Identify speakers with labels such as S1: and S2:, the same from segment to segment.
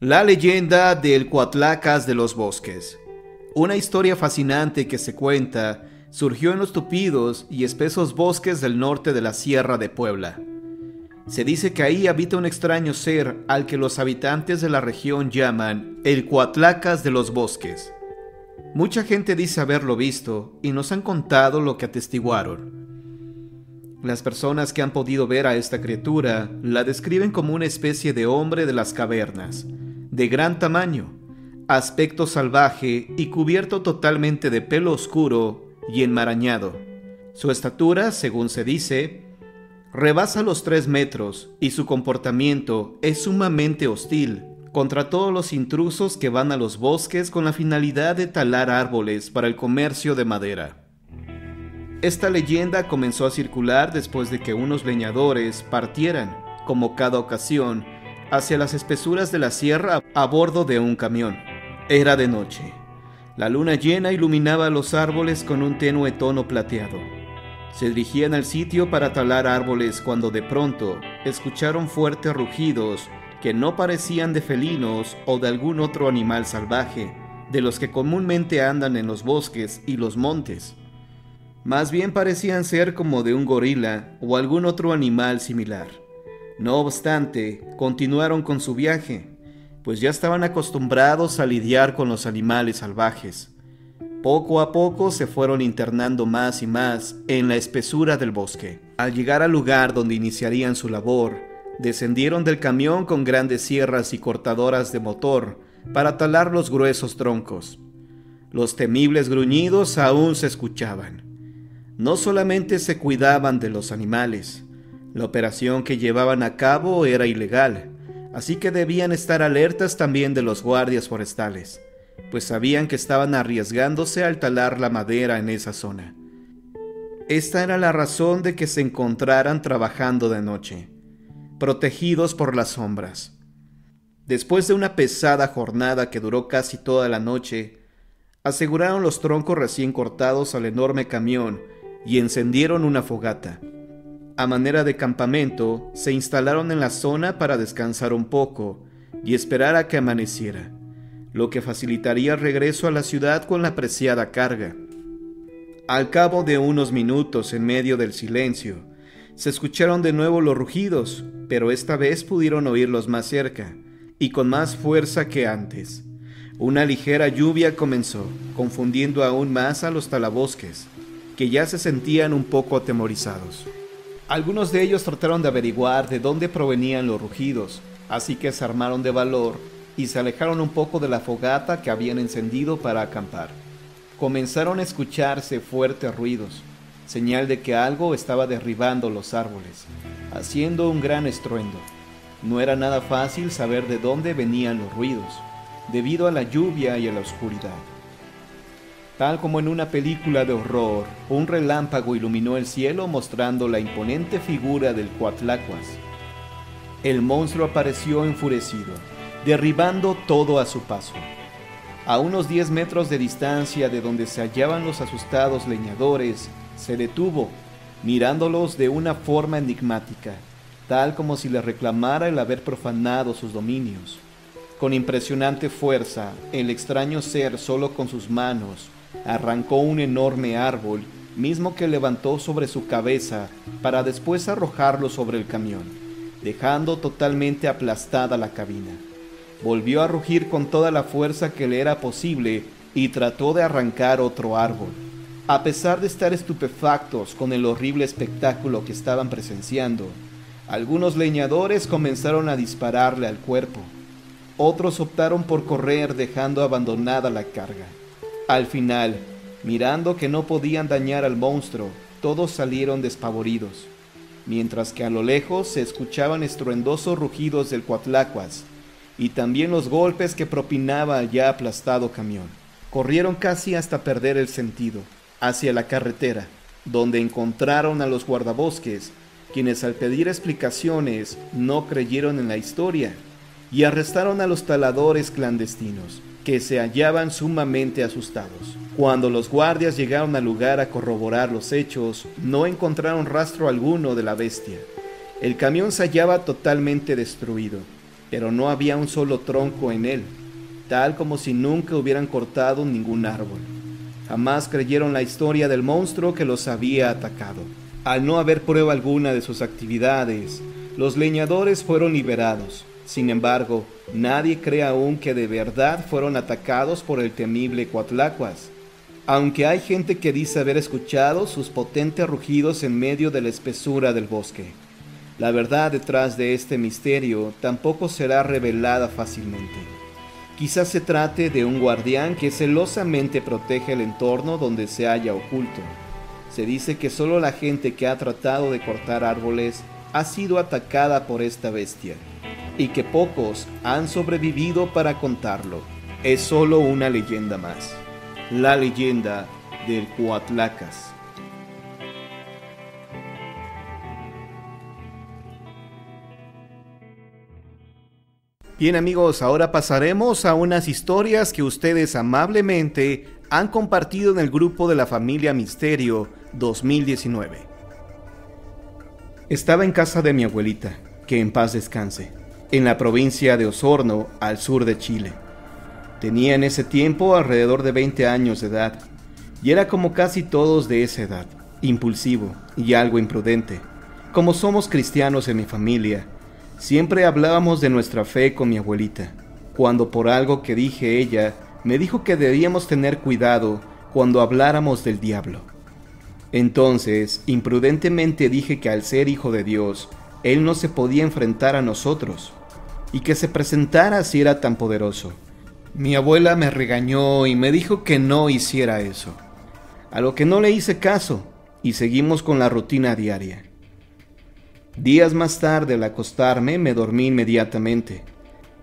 S1: La leyenda del Coatlacas de los Bosques. Una historia fascinante que se cuenta surgió en los tupidos y espesos bosques del norte de la Sierra de Puebla. Se dice que ahí habita un extraño ser al que los habitantes de la región llaman el Coatlacas de los Bosques. Mucha gente dice haberlo visto y nos han contado lo que atestiguaron. Las personas que han podido ver a esta criatura la describen como una especie de hombre de las cavernas, de gran tamaño, aspecto salvaje y cubierto totalmente de pelo oscuro y enmarañado. Su estatura, según se dice, rebasa los tres metros y su comportamiento es sumamente hostil contra todos los intrusos que van a los bosques con la finalidad de talar árboles para el comercio de madera. Esta leyenda comenzó a circular después de que unos leñadores partieran, como cada ocasión, hacia las espesuras de la sierra a bordo de un camión. Era de noche. La luna llena iluminaba los árboles con un tenue tono plateado. Se dirigían al sitio para talar árboles cuando de pronto escucharon fuertes rugidos que no parecían de felinos o de algún otro animal salvaje, de los que comúnmente andan en los bosques y los montes. Más bien parecían ser como de un gorila o algún otro animal similar. No obstante, continuaron con su viaje, pues ya estaban acostumbrados a lidiar con los animales salvajes. Poco a poco se fueron internando más y más en la espesura del bosque. Al llegar al lugar donde iniciarían su labor, descendieron del camión con grandes sierras y cortadoras de motor para talar los gruesos troncos. Los temibles gruñidos aún se escuchaban. No solamente se cuidaban de los animales, la operación que llevaban a cabo era ilegal, así que debían estar alertas también de los guardias forestales, pues sabían que estaban arriesgándose al talar la madera en esa zona. Esta era la razón de que se encontraran trabajando de noche, protegidos por las sombras. Después de una pesada jornada que duró casi toda la noche, aseguraron los troncos recién cortados al enorme camión y encendieron una fogata. A manera de campamento, se instalaron en la zona para descansar un poco y esperar a que amaneciera, lo que facilitaría el regreso a la ciudad con la preciada carga. Al cabo de unos minutos en medio del silencio, se escucharon de nuevo los rugidos, pero esta vez pudieron oírlos más cerca y con más fuerza que antes. Una ligera lluvia comenzó, confundiendo aún más a los talabosques, que ya se sentían un poco atemorizados. Algunos de ellos trataron de averiguar de dónde provenían los rugidos, así que se armaron de valor y se alejaron un poco de la fogata que habían encendido para acampar. Comenzaron a escucharse fuertes ruidos, señal de que algo estaba derribando los árboles, haciendo un gran estruendo. No era nada fácil saber de dónde venían los ruidos, debido a la lluvia y a la oscuridad. Tal como en una película de horror, un relámpago iluminó el cielo mostrando la imponente figura del Coatlacuas. El monstruo apareció enfurecido, derribando todo a su paso. A unos 10 metros de distancia de donde se hallaban los asustados leñadores, se detuvo, mirándolos de una forma enigmática, tal como si le reclamara el haber profanado sus dominios. Con impresionante fuerza, el extraño ser solo con sus manos arrancó un enorme árbol, mismo que levantó sobre su cabeza para después arrojarlo sobre el camión, dejando totalmente aplastada la cabina. Volvió a rugir con toda la fuerza que le era posible y trató de arrancar otro árbol. A pesar de estar estupefactos con el horrible espectáculo que estaban presenciando, algunos leñadores comenzaron a dispararle al cuerpo. Otros optaron por correr dejando abandonada la carga. Al final, mirando que no podían dañar al monstruo, todos salieron despavoridos, mientras que a lo lejos se escuchaban estruendosos rugidos del cuatlacuas y también los golpes que propinaba el ya aplastado camión. Corrieron casi hasta perder el sentido, hacia la carretera, donde encontraron a los guardabosques, quienes al pedir explicaciones no creyeron en la historia y arrestaron a los taladores clandestinos que se hallaban sumamente asustados. Cuando los guardias llegaron al lugar a corroborar los hechos, no encontraron rastro alguno de la bestia. El camión se hallaba totalmente destruido, pero no había un solo tronco en él, tal como si nunca hubieran cortado ningún árbol. Jamás creyeron la historia del monstruo que los había atacado. Al no haber prueba alguna de sus actividades, los leñadores fueron liberados. Sin embargo, nadie cree aún que de verdad fueron atacados por el temible Coatlacuas, aunque hay gente que dice haber escuchado sus potentes rugidos en medio de la espesura del bosque. La verdad detrás de este misterio tampoco será revelada fácilmente. Quizás se trate de un guardián que celosamente protege el entorno donde se halla oculto. Se dice que solo la gente que ha tratado de cortar árboles ha sido atacada por esta bestia, y que pocos han sobrevivido para contarlo. Es solo una leyenda más. La leyenda del Coatlacas. Bien amigos, ahora pasaremos a unas historias que ustedes amablemente han compartido en el grupo de la familia Misterio 2019. Estaba en casa de mi abuelita, que en paz descanse, en la provincia de Osorno, al sur de Chile. Tenía en ese tiempo alrededor de 20 años de edad, y era como casi todos de esa edad, impulsivo y algo imprudente. Como somos cristianos en mi familia, Siempre hablábamos de nuestra fe con mi abuelita, cuando por algo que dije ella me dijo que debíamos tener cuidado cuando habláramos del diablo. Entonces, imprudentemente dije que al ser hijo de Dios, Él no se podía enfrentar a nosotros, y que se presentara si era tan poderoso. Mi abuela me regañó y me dijo que no hiciera eso, a lo que no le hice caso, y seguimos con la rutina diaria. Días más tarde al acostarme me dormí inmediatamente,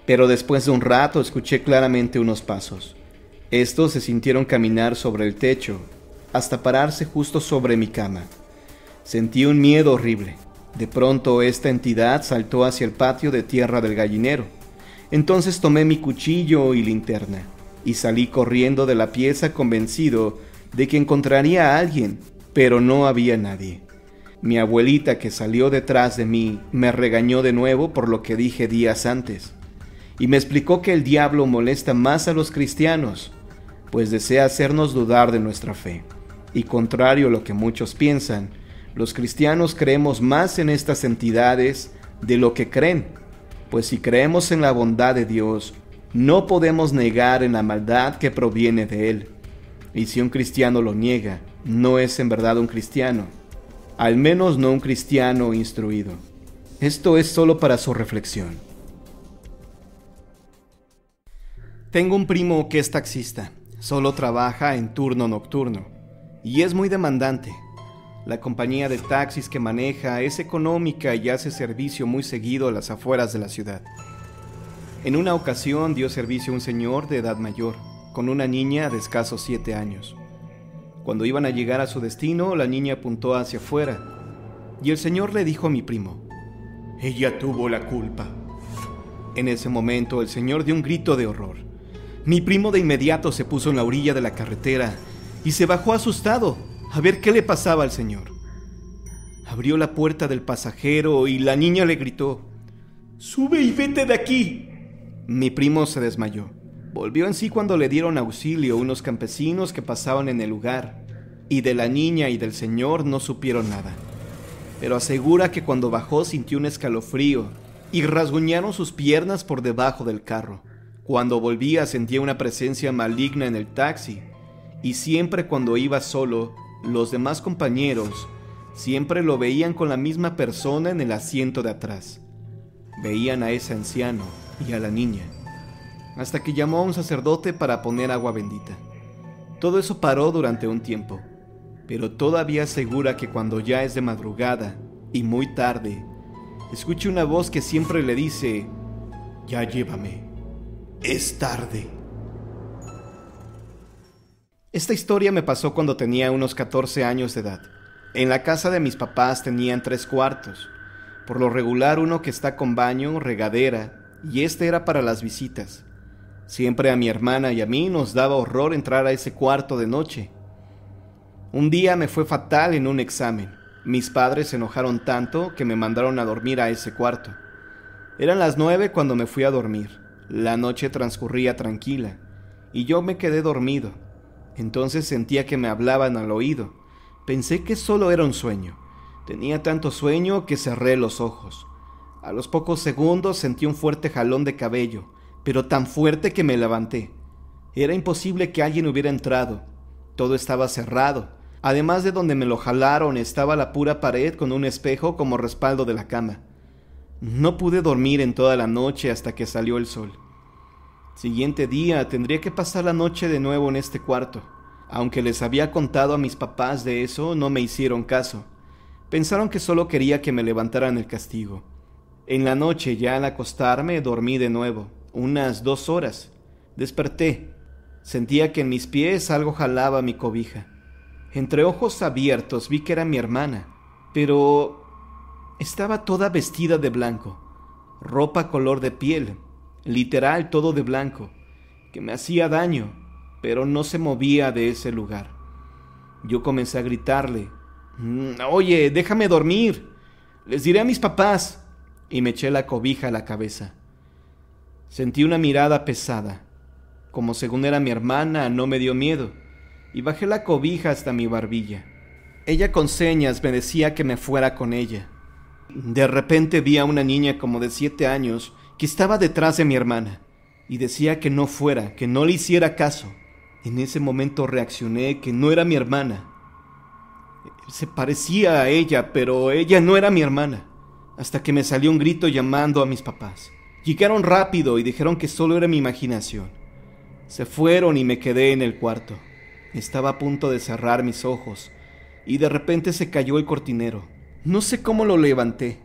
S1: pero después de un rato escuché claramente unos pasos. Estos se sintieron caminar sobre el techo, hasta pararse justo sobre mi cama. Sentí un miedo horrible. De pronto esta entidad saltó hacia el patio de tierra del gallinero. Entonces tomé mi cuchillo y linterna, y salí corriendo de la pieza convencido de que encontraría a alguien, pero no había nadie. Mi abuelita que salió detrás de mí me regañó de nuevo por lo que dije días antes, y me explicó que el diablo molesta más a los cristianos, pues desea hacernos dudar de nuestra fe. Y contrario a lo que muchos piensan, los cristianos creemos más en estas entidades de lo que creen, pues si creemos en la bondad de Dios, no podemos negar en la maldad que proviene de Él. Y si un cristiano lo niega, no es en verdad un cristiano al menos no un cristiano instruido. Esto es solo para su reflexión. Tengo un primo que es taxista, solo trabaja en turno nocturno y es muy demandante. La compañía de taxis que maneja es económica y hace servicio muy seguido a las afueras de la ciudad. En una ocasión dio servicio a un señor de edad mayor, con una niña de escasos siete años. Cuando iban a llegar a su destino, la niña apuntó hacia afuera, y el señor le dijo a mi primo, Ella tuvo la culpa. En ese momento el señor dio un grito de horror. Mi primo de inmediato se puso en la orilla de la carretera y se bajó asustado a ver qué le pasaba al señor. Abrió la puerta del pasajero y la niña le gritó, Sube y vete de aquí. Mi primo se desmayó. Volvió en sí cuando le dieron auxilio unos campesinos que pasaban en el lugar, y de la niña y del señor no supieron nada. Pero asegura que cuando bajó sintió un escalofrío y rasguñaron sus piernas por debajo del carro. Cuando volvía sentía una presencia maligna en el taxi, y siempre cuando iba solo, los demás compañeros siempre lo veían con la misma persona en el asiento de atrás. Veían a ese anciano y a la niña hasta que llamó a un sacerdote para poner agua bendita. Todo eso paró durante un tiempo, pero todavía asegura que cuando ya es de madrugada y muy tarde, escucha una voz que siempre le dice, ya llévame, es tarde. Esta historia me pasó cuando tenía unos 14 años de edad. En la casa de mis papás tenían tres cuartos, por lo regular uno que está con baño, regadera, y este era para las visitas. Siempre a mi hermana y a mí nos daba horror entrar a ese cuarto de noche. Un día me fue fatal en un examen. Mis padres se enojaron tanto que me mandaron a dormir a ese cuarto. Eran las nueve cuando me fui a dormir. La noche transcurría tranquila y yo me quedé dormido. Entonces sentía que me hablaban al oído. Pensé que solo era un sueño. Tenía tanto sueño que cerré los ojos. A los pocos segundos sentí un fuerte jalón de cabello, pero tan fuerte que me levanté. Era imposible que alguien hubiera entrado. Todo estaba cerrado. Además de donde me lo jalaron estaba la pura pared con un espejo como respaldo de la cama. No pude dormir en toda la noche hasta que salió el sol. Siguiente día tendría que pasar la noche de nuevo en este cuarto. Aunque les había contado a mis papás de eso, no me hicieron caso. Pensaron que solo quería que me levantaran el castigo. En la noche, ya al acostarme, dormí de nuevo, unas dos horas. Desperté. Sentía que en mis pies algo jalaba mi cobija. Entre ojos abiertos vi que era mi hermana, pero estaba toda vestida de blanco, ropa color de piel, literal todo de blanco, que me hacía daño, pero no se movía de ese lugar. Yo comencé a gritarle, mm, Oye, déjame dormir. Les diré a mis papás. Y me eché la cobija a la cabeza. Sentí una mirada pesada. Como según era mi hermana, no me dio miedo, y bajé la cobija hasta mi barbilla. Ella con señas me decía que me fuera con ella. De repente vi a una niña como de siete años que estaba detrás de mi hermana y decía que no fuera, que no le hiciera caso. En ese momento reaccioné que no era mi hermana. Se parecía a ella, pero ella no era mi hermana, hasta que me salió un grito llamando a mis papás. Llegaron rápido y dijeron que solo era mi imaginación. Se fueron y me quedé en el cuarto. Estaba a punto de cerrar mis ojos y de repente se cayó el cortinero. No sé cómo lo levanté.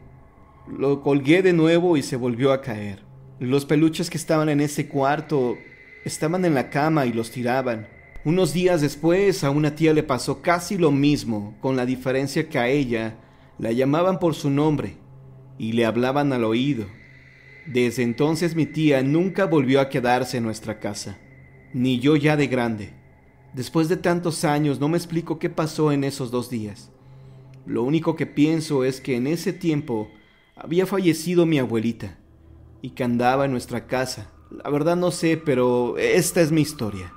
S1: Lo colgué de nuevo y se volvió a caer. Los peluches que estaban en ese cuarto estaban en la cama y los tiraban. Unos días después a una tía le pasó casi lo mismo, con la diferencia que a ella la llamaban por su nombre y le hablaban al oído. Desde entonces mi tía nunca volvió a quedarse en nuestra casa, ni yo ya de grande. Después de tantos años no me explico qué pasó en esos dos días. Lo único que pienso es que en ese tiempo había fallecido mi abuelita y que andaba en nuestra casa. La verdad no sé, pero esta es mi historia.